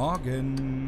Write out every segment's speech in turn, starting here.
Morgen.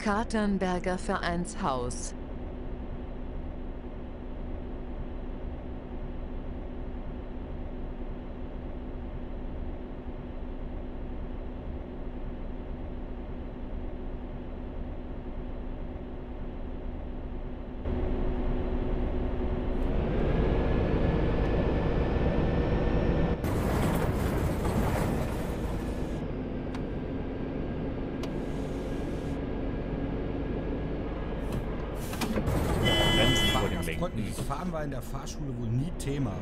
Katernberger Vereinshaus. Fahrschule wohl nie Thema.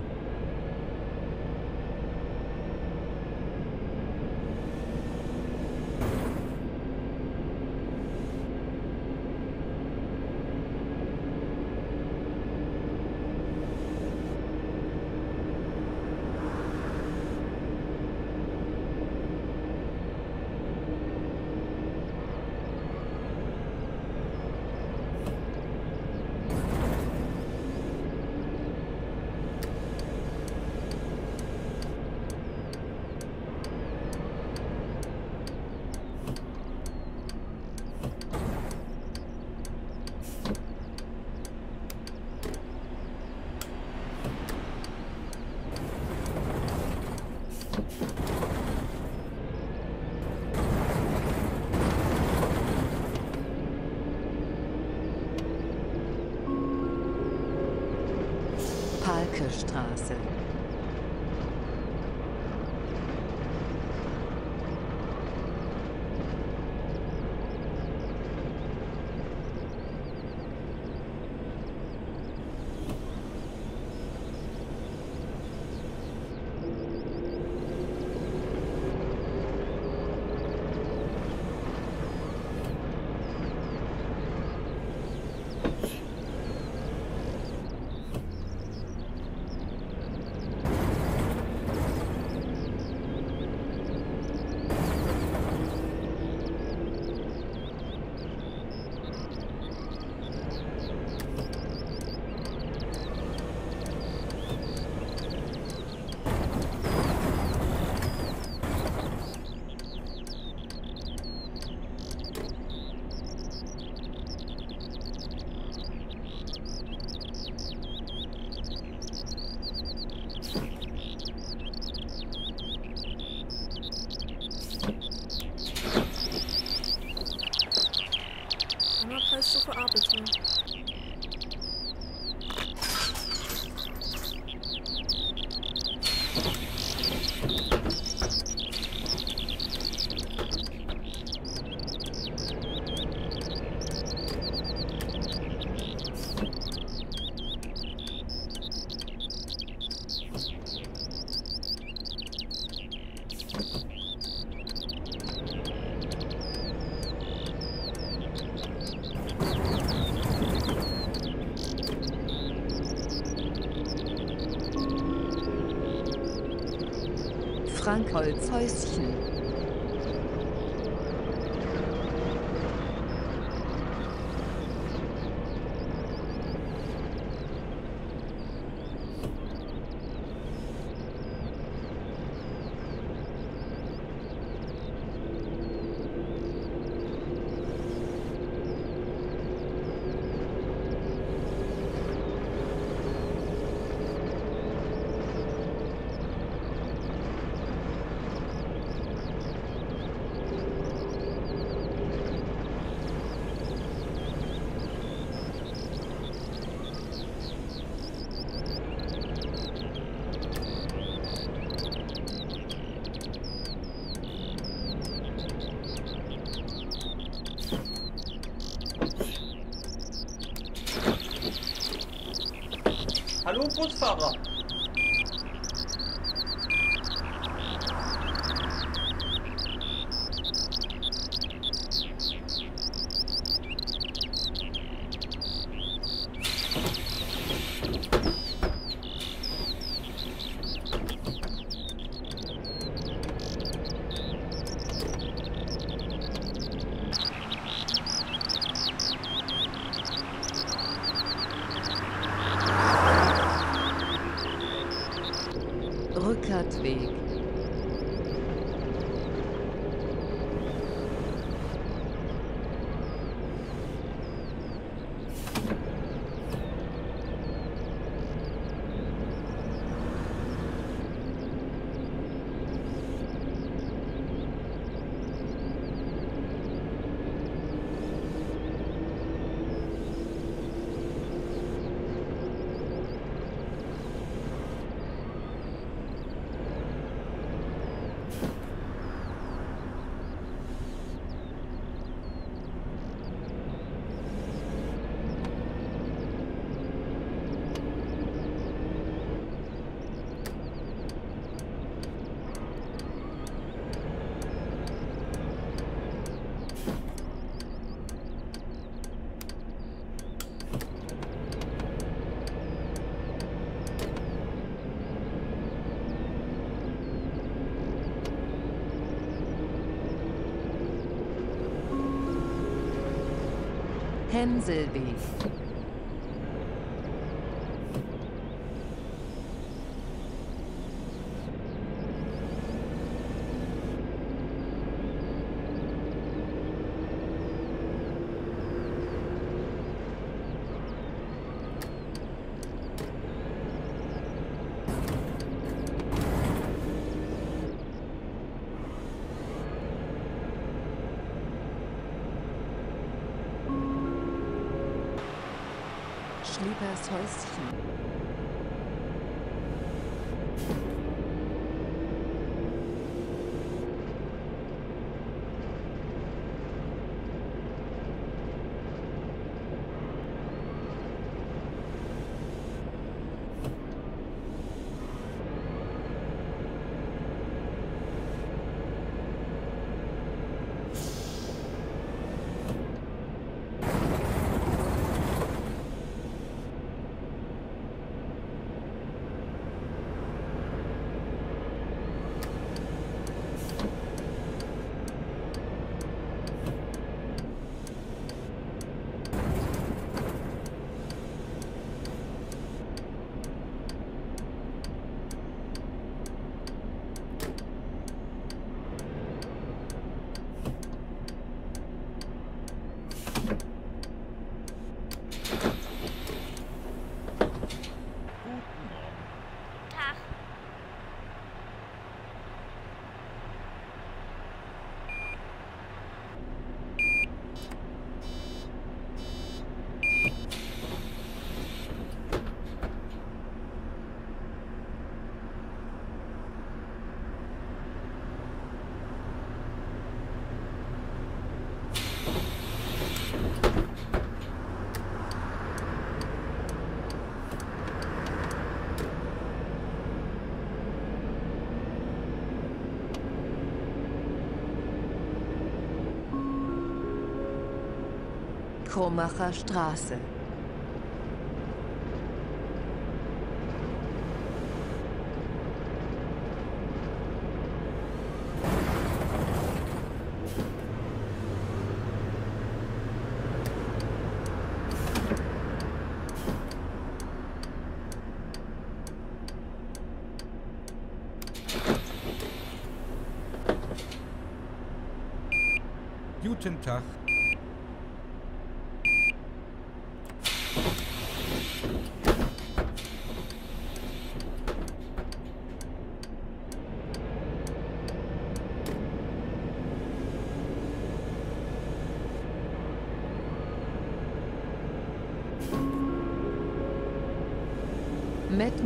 Frankholz Häuschen. Hallo Hänselweg. Krummacher Straße.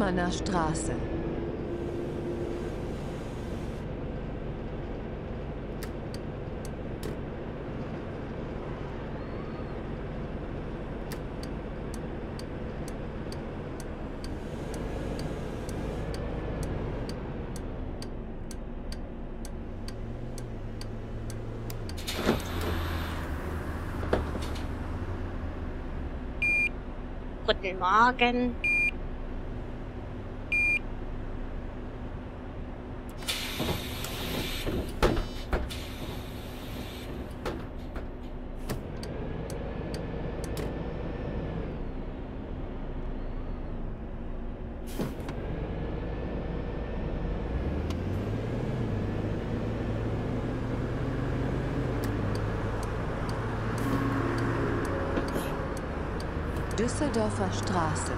Hofmanner Straße. Guten Morgen. Düsseldorfer Straße.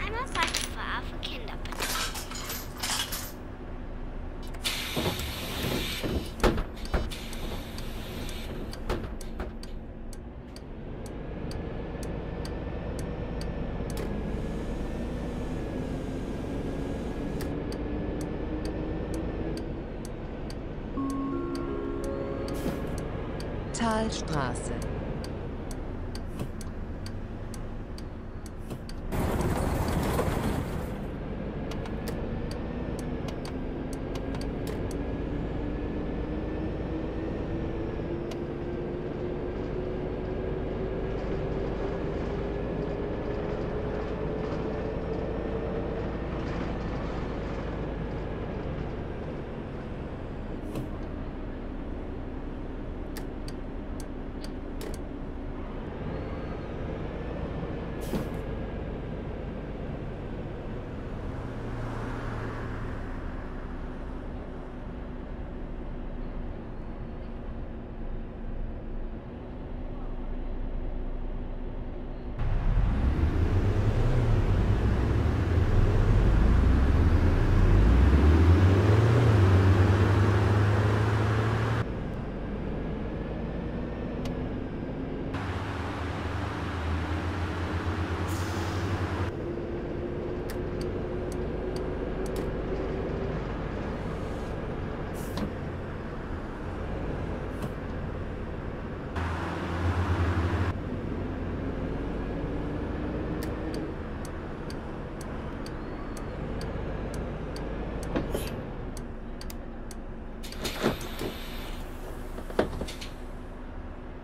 Einmal falsche Fahrer für Kinder, bitte. Talstraße.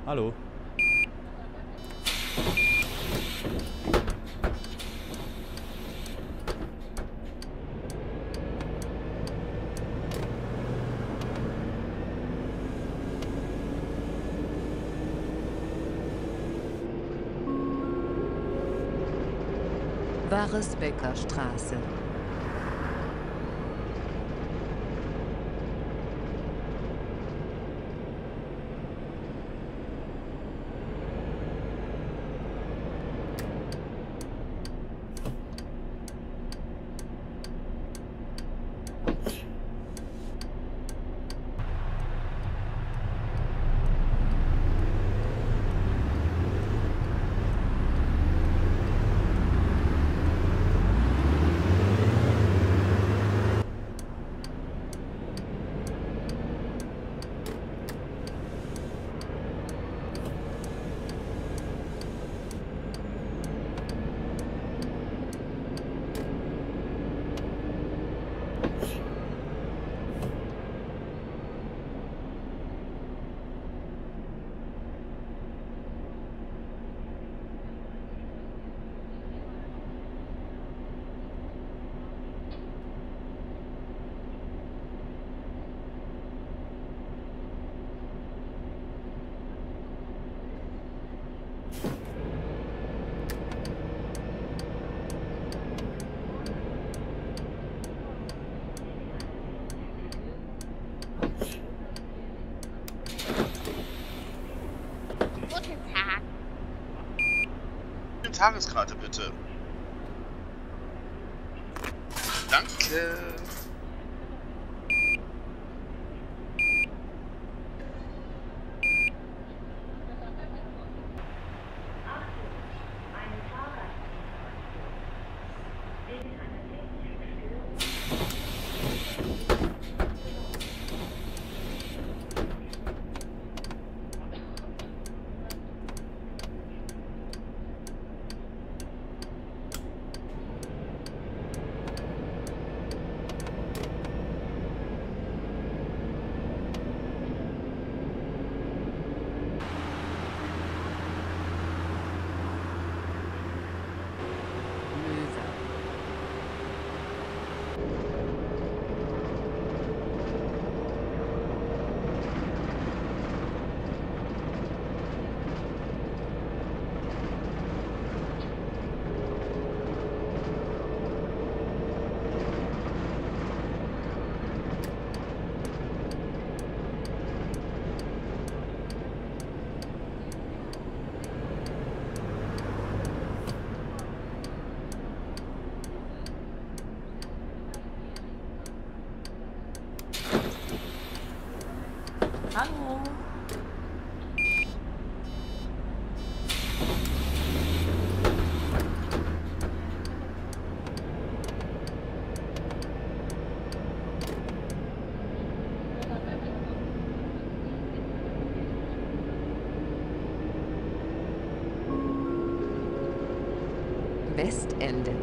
Hallo. Waresbecker Tageskarte bitte. Danke. ended.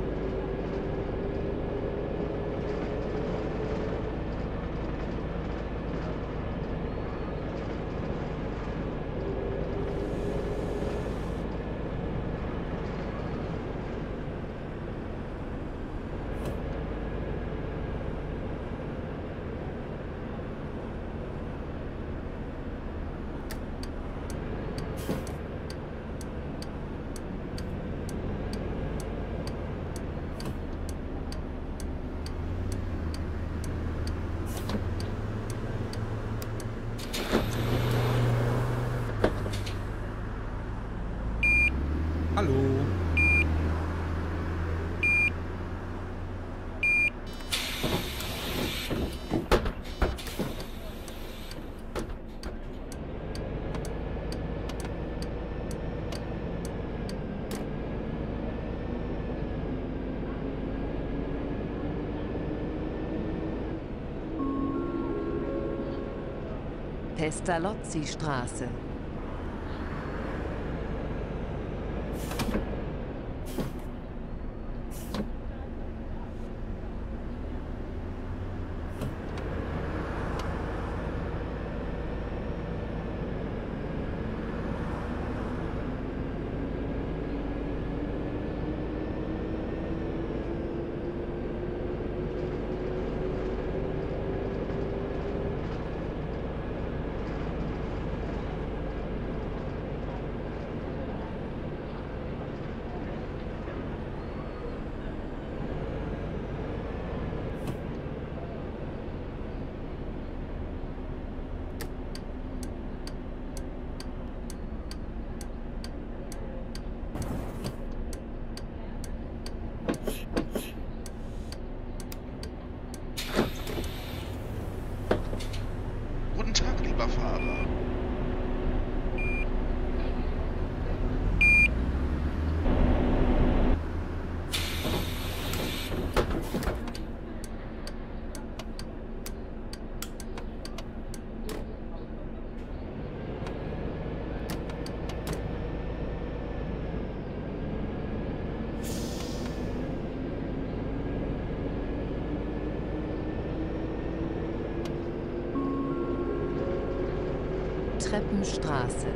Pestalozzi-Straße. Guten Tag, lieber Fahrer. Treppenstraße.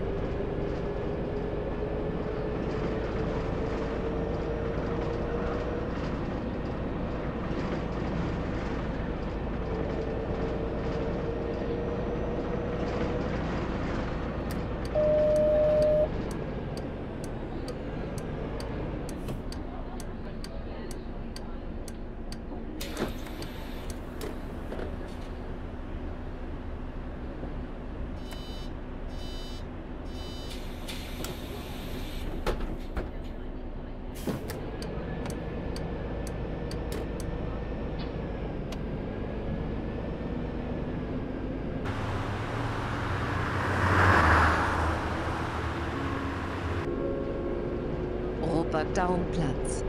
Robert-Daum-Platz.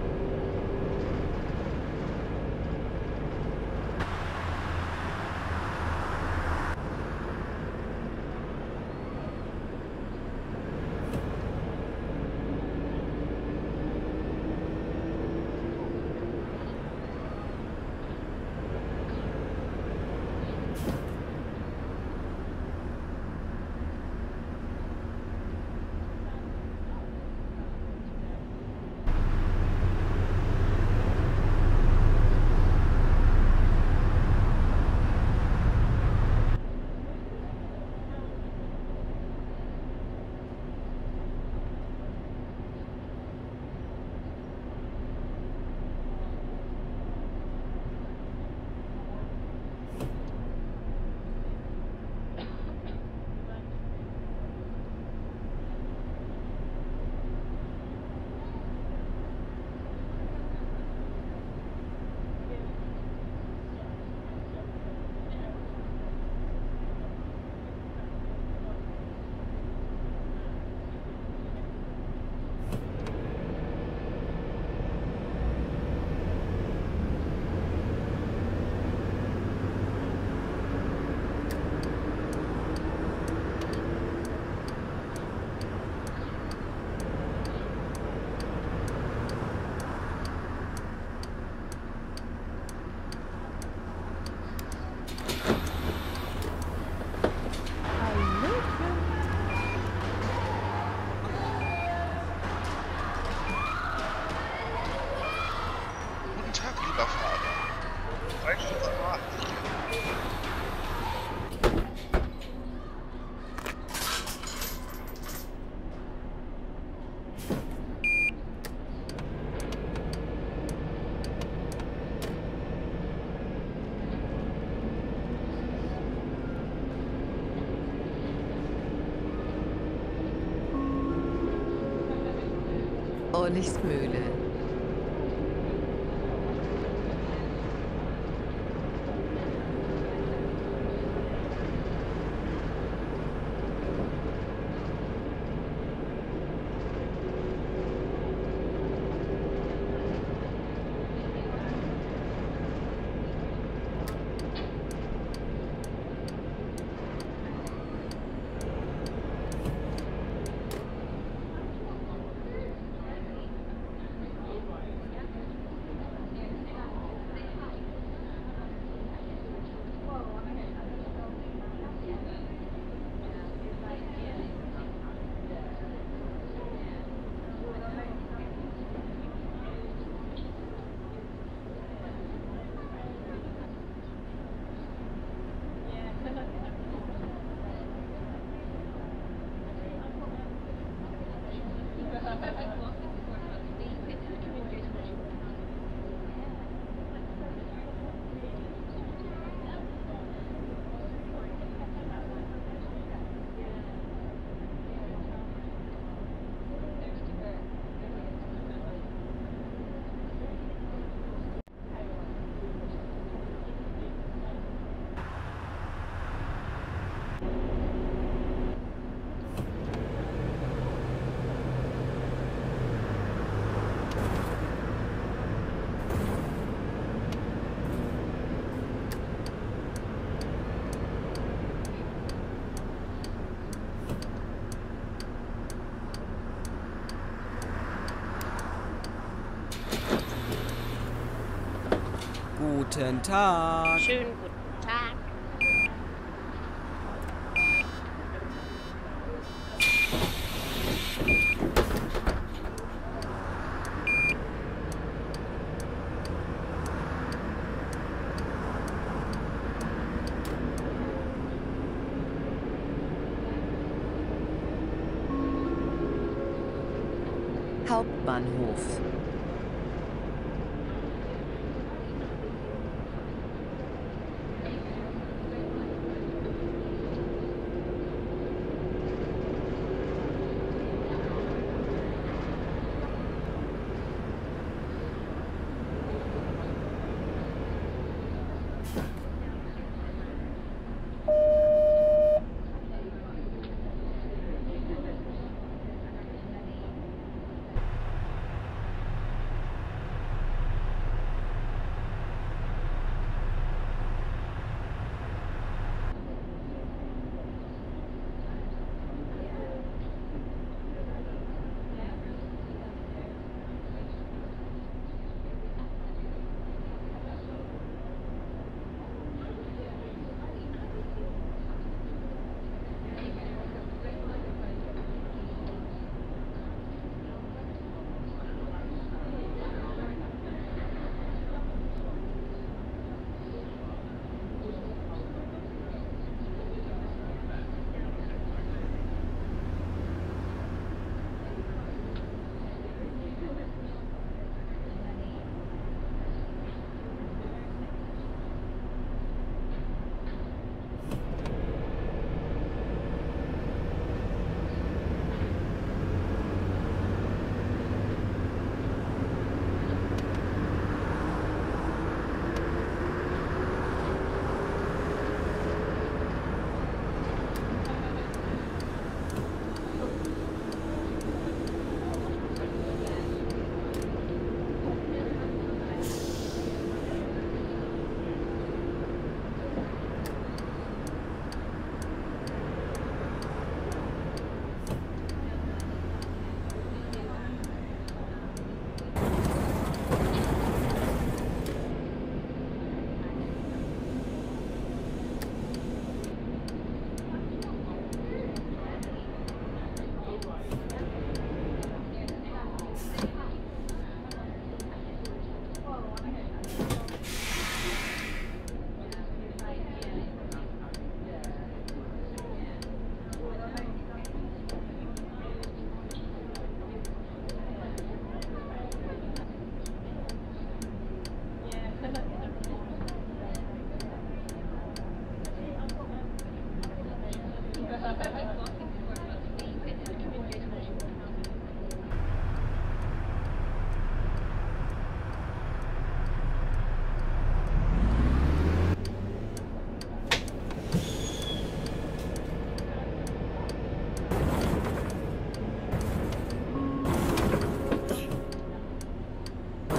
Fraulichtsmühle. Guten Tag. Schönen guten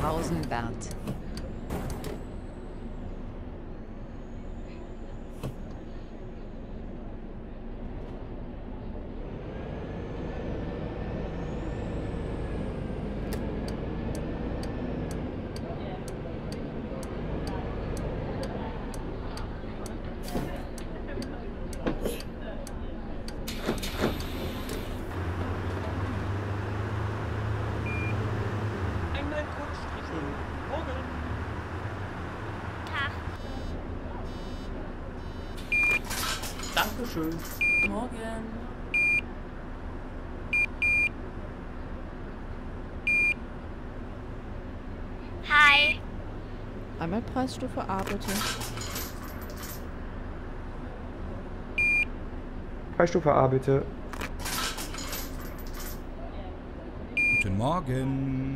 Thousand Pausenbert. Dankeschön. Morgen. Hi. Einmal Preisstufe A bitte. Preisstufe A bitte. Guten Morgen.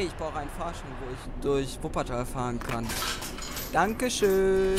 Hey, ich brauche einen Fahrschein, wo ich durch Wuppertal fahren kann. Dankeschön.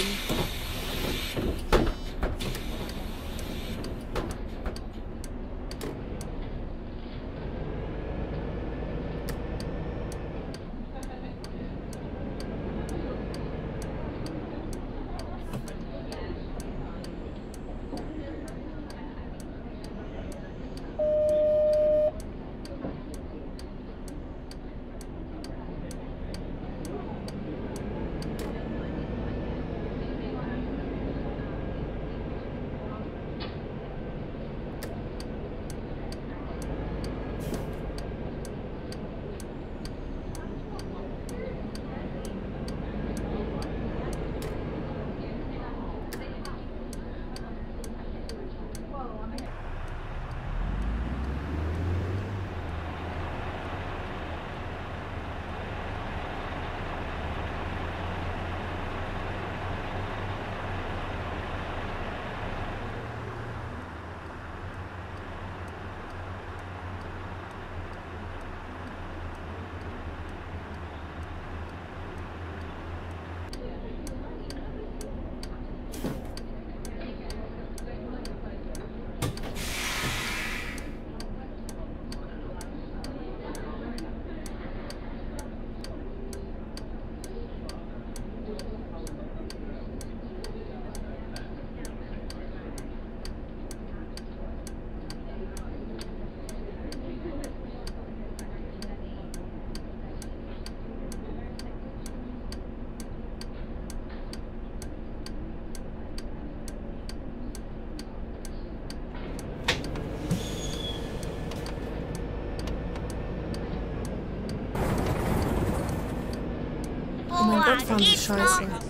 Geht's scheiße.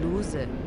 Noch?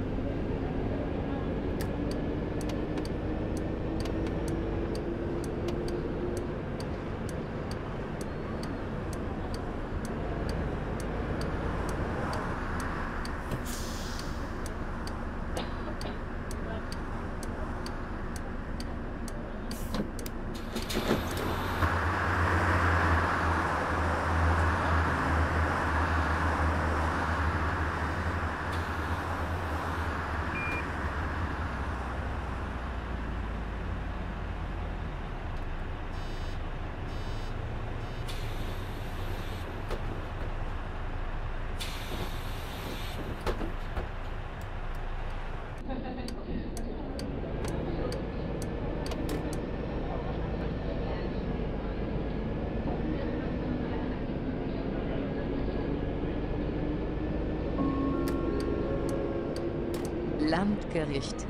Kluse.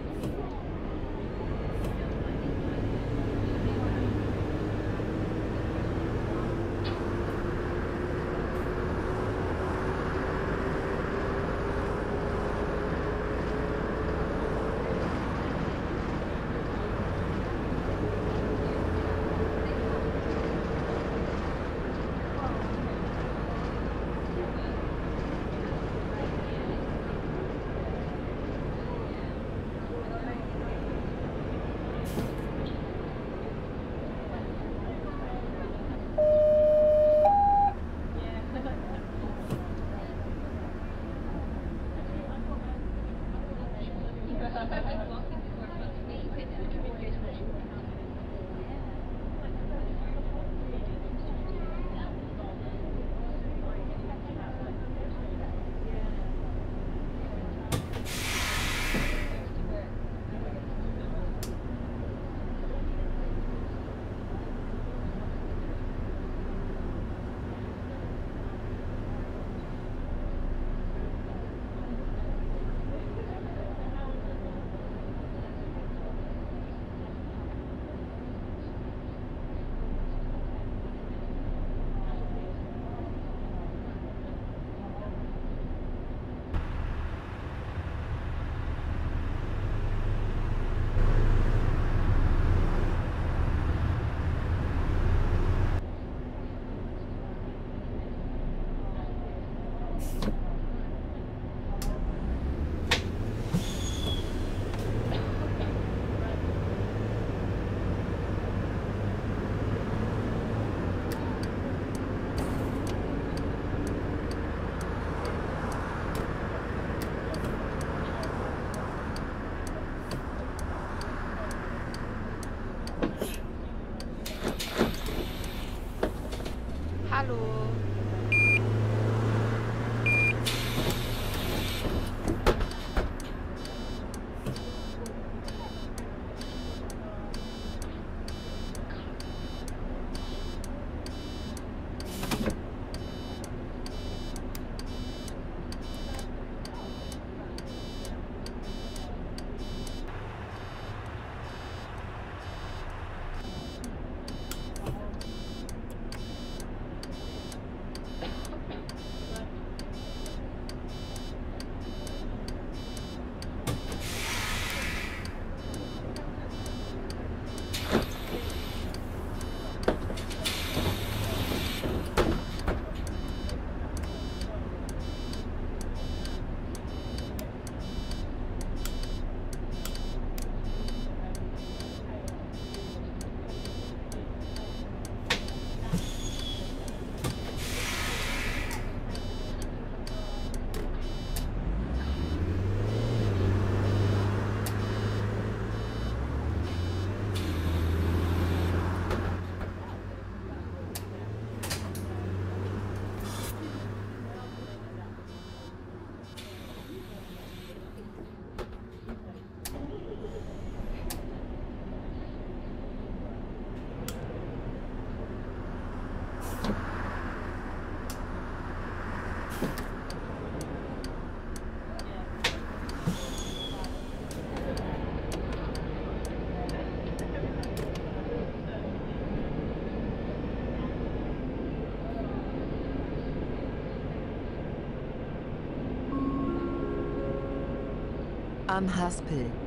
Am Haspel.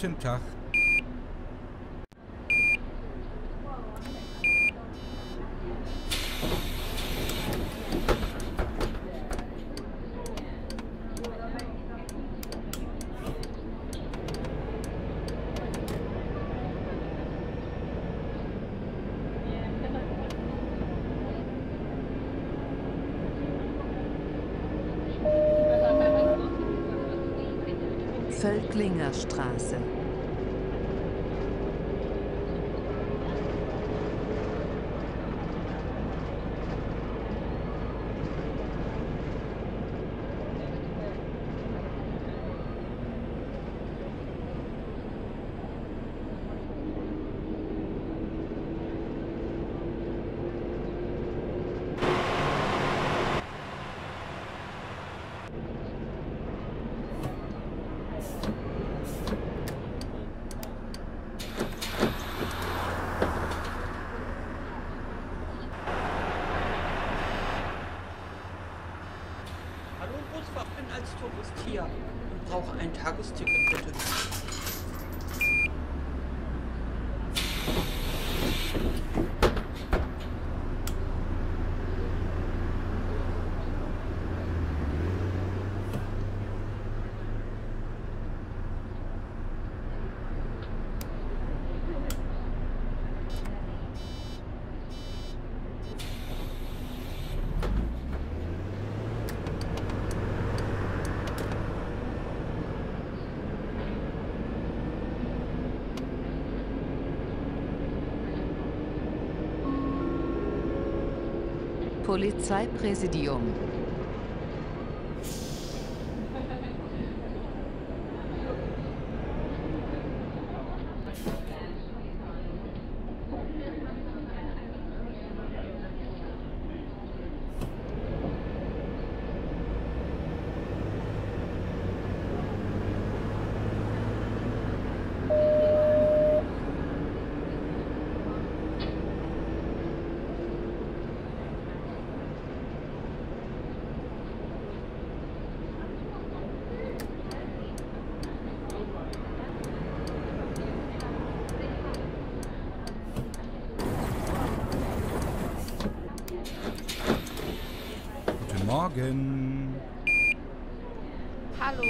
Guten Tag. Tagesticket bitte. Polizeipräsidium. Guten Morgen. Hallo.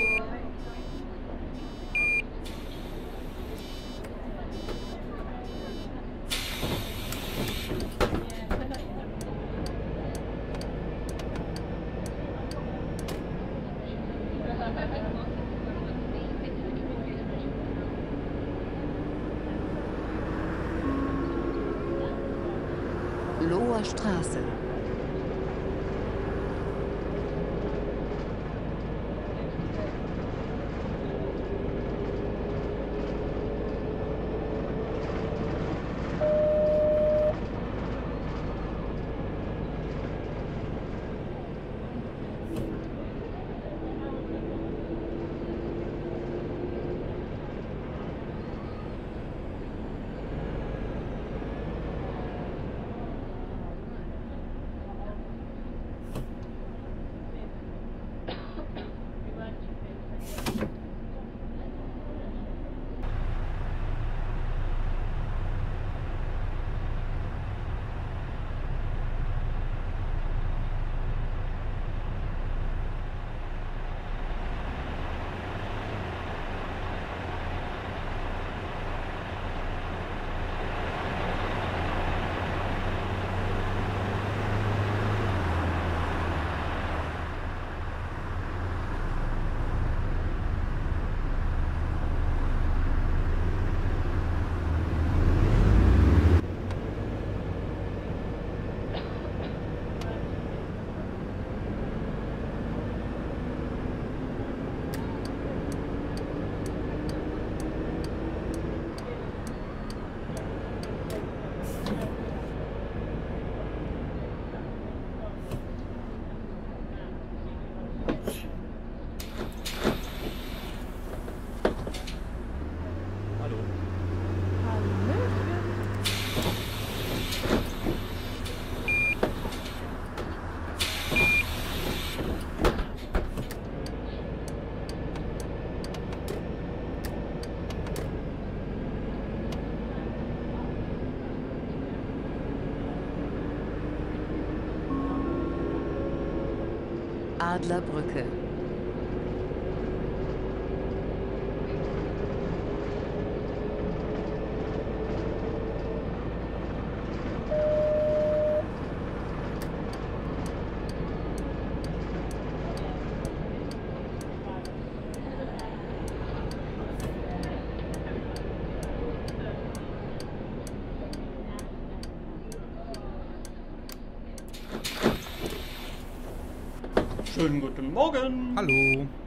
Loher Straße. Adlerbrücke. Schönen guten Morgen. Hallo.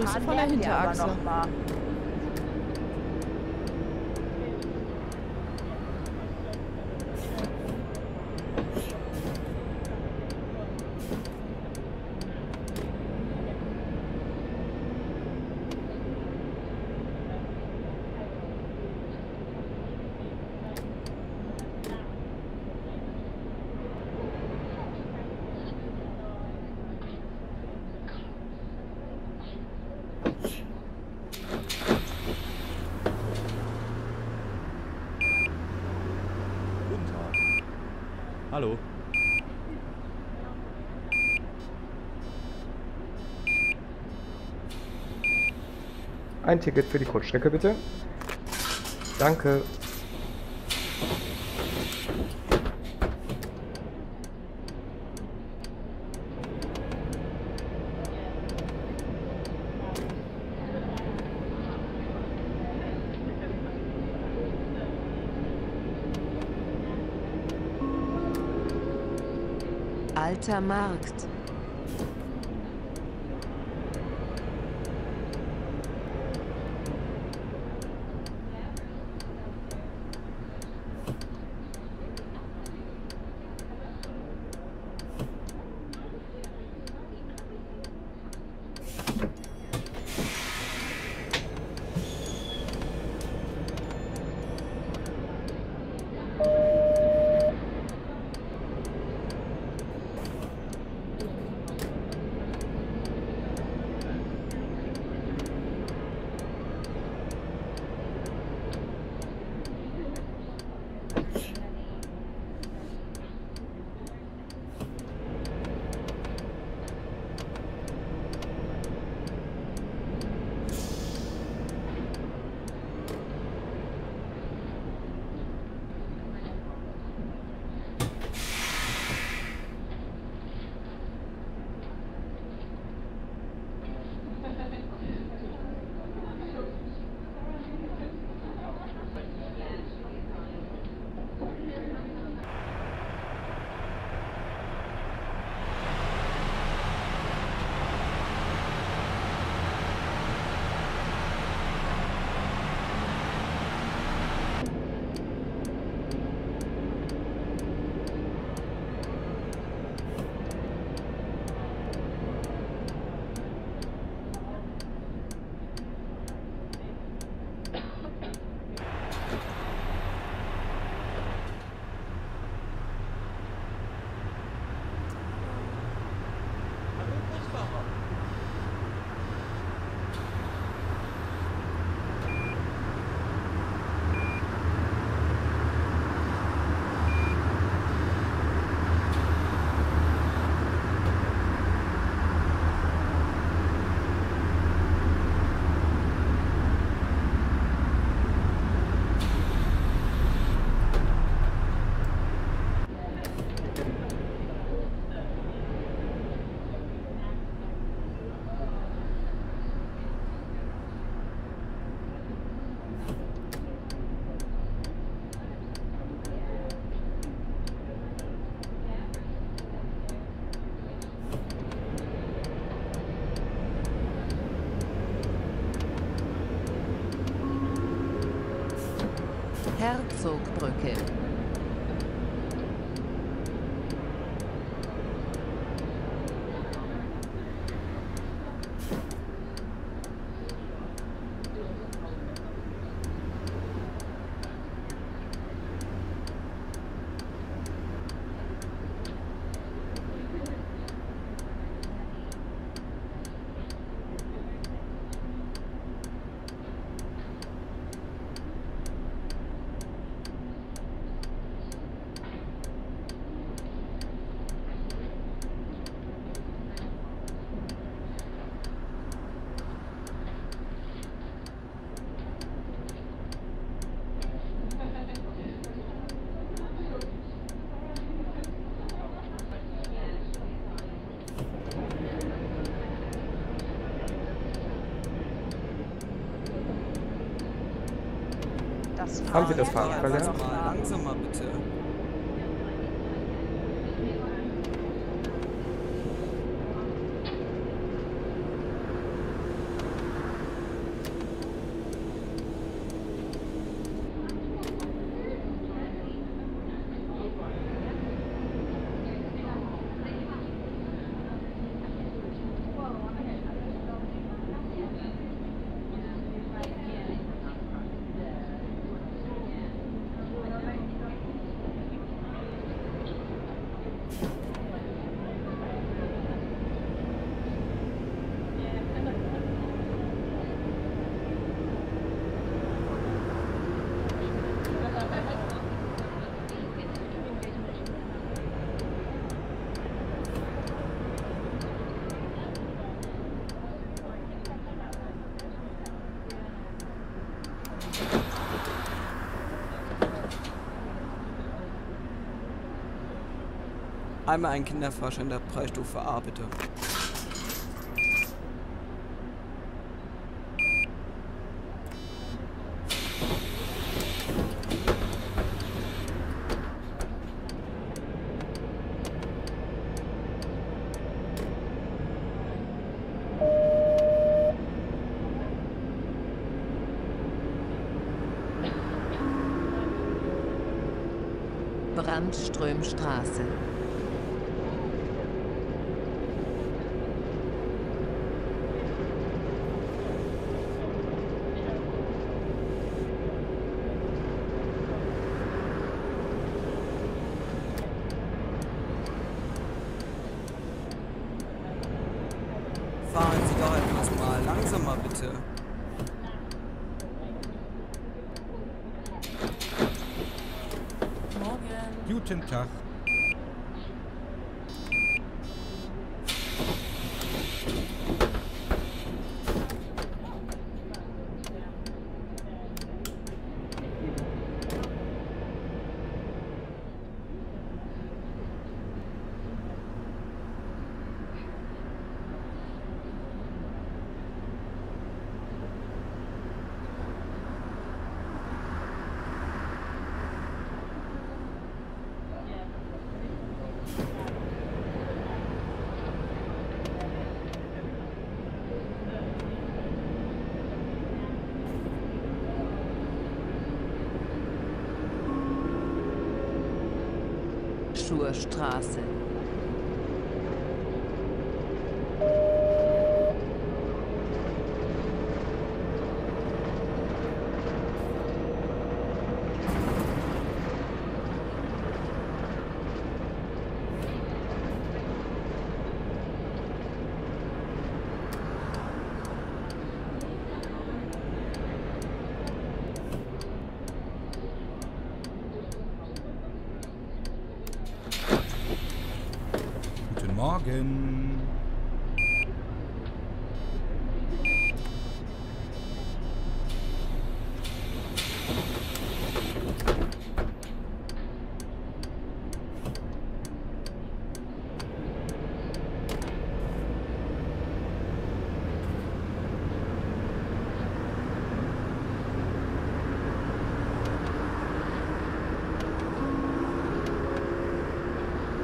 Fahren von der Hinterachse. Ein Ticket für die Kurzstrecke bitte. Danke. Alter Markt. Haben Sie das Fahrrad Fahrrad Fahr verlernt? mal langsamer bitte. Einmal ein Kinderfahrschein der Preisstufe A, bitte. Brandströmstraße. Fahren Sie doch etwas mal langsamer bitte. Morgen. Guten Tag. Schurstraße. Guten Morgen.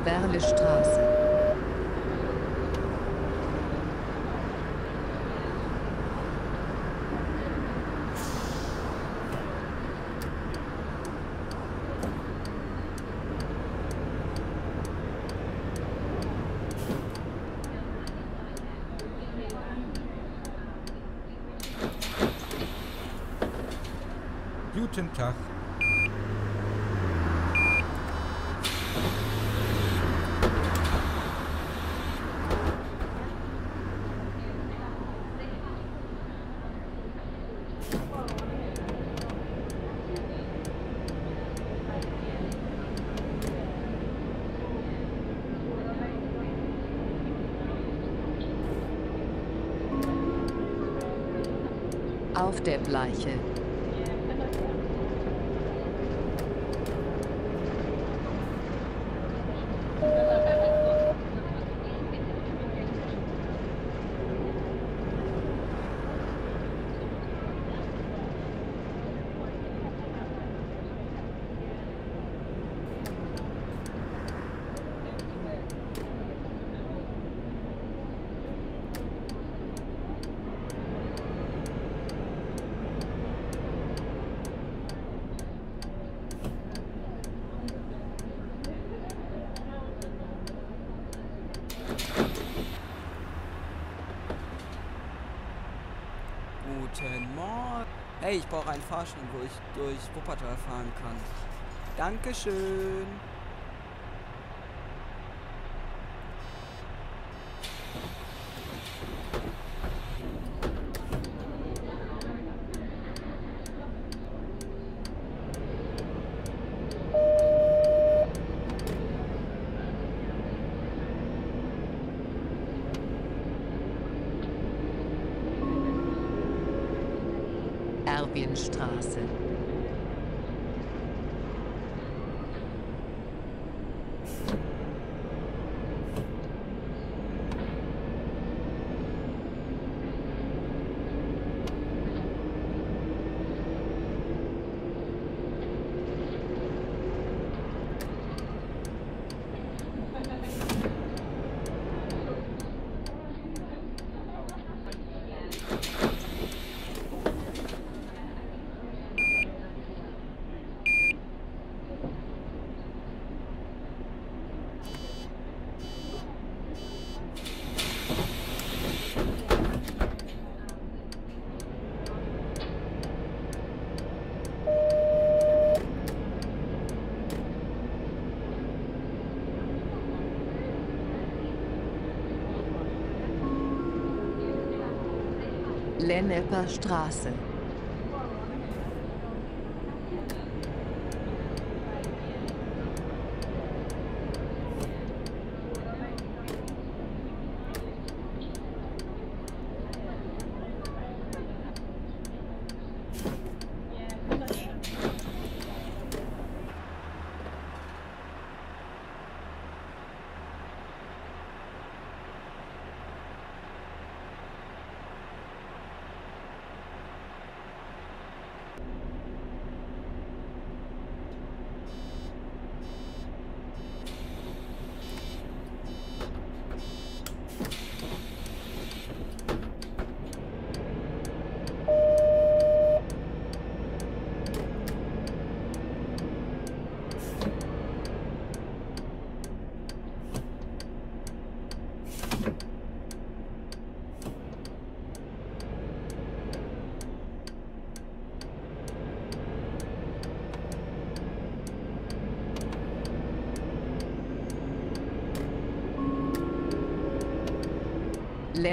Berlestraße. Guten Tag. Auf der Bleiche. Guten Morgen. Hey, ich brauche einen Fahrschein, wo ich durch Wuppertal fahren kann. Dankeschön. Erwinstraße. Lennepper Straße.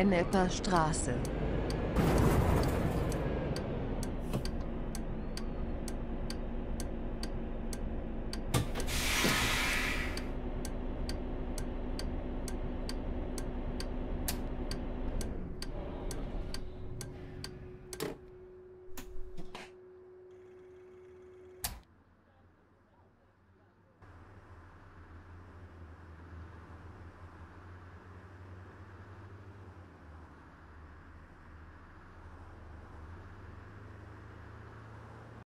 Lennepper Straße.